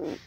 Mm.